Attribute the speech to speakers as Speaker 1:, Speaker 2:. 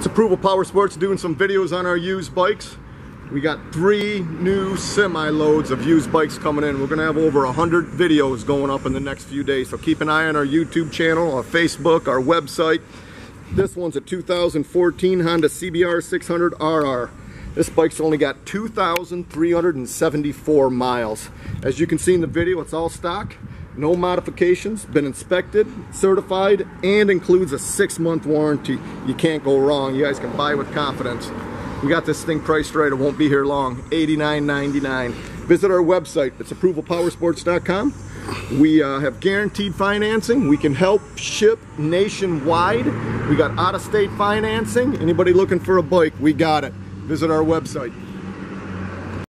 Speaker 1: It's Approval Power Sports doing some videos on our used bikes. We got three new semi-loads of used bikes coming in. We're gonna have over 100 videos going up in the next few days. So keep an eye on our YouTube channel, our Facebook, our website. This one's a 2014 Honda CBR 600 RR. This bike's only got 2,374 miles. As you can see in the video, it's all stock, no modifications, been inspected, certified, and includes a six month warranty. You can't go wrong. You guys can buy with confidence. We got this thing priced right. It won't be here long. $89.99. Visit our website. It's approvalpowersports.com. We uh, have guaranteed financing. We can help ship nationwide. We got out-of-state financing. Anybody looking for a bike, we got it. Visit our website.